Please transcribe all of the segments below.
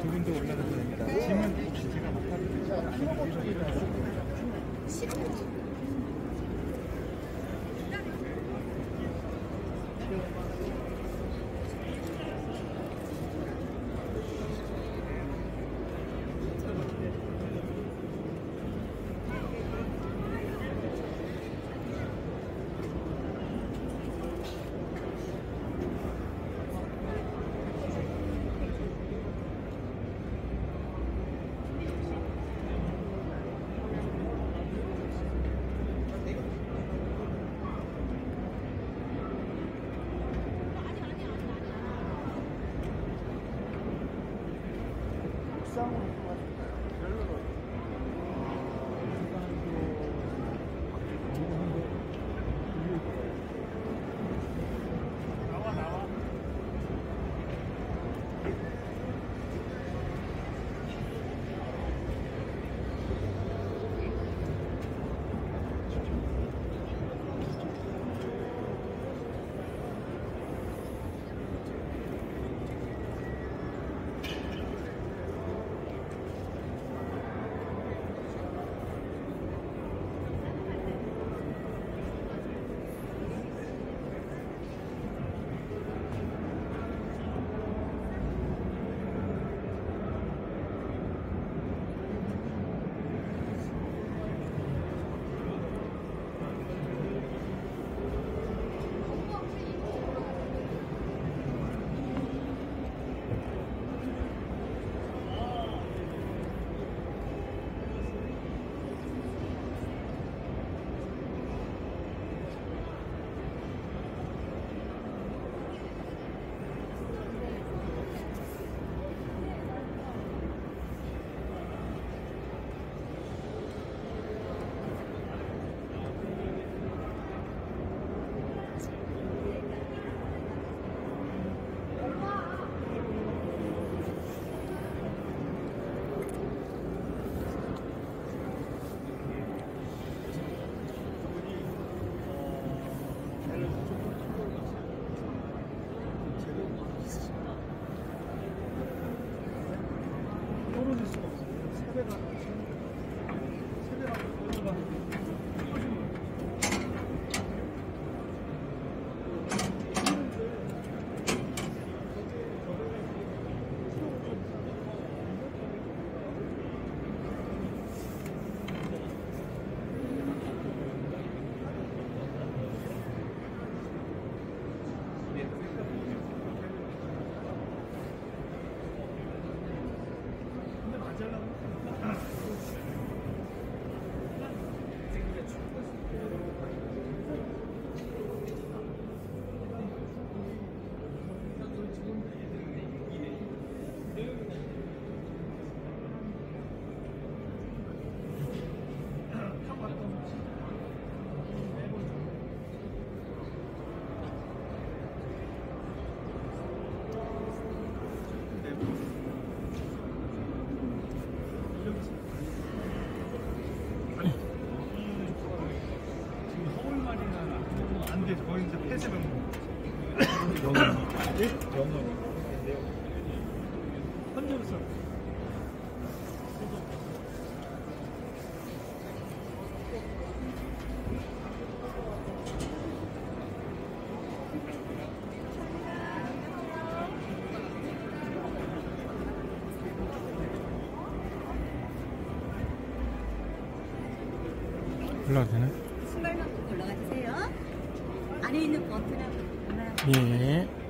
두 분도 올라가도 됩니다 짐은 제가 맡아도 되죠? 아니면 영원히. 현재로서. 올라가도 되나? 신발만 벗고 올라가 주세요. 안에 있는 하나 예.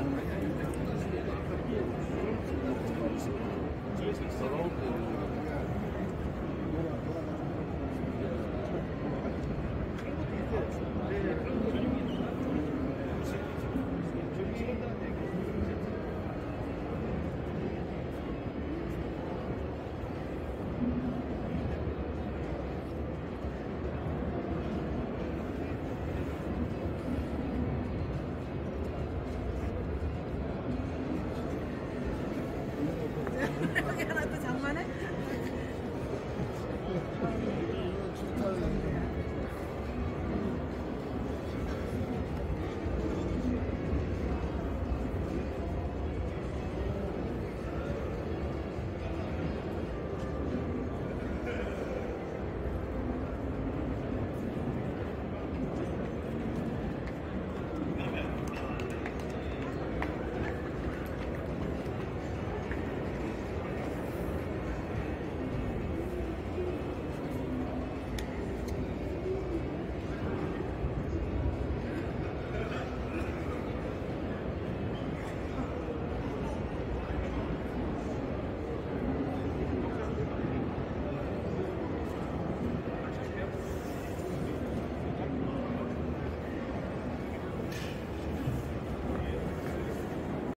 on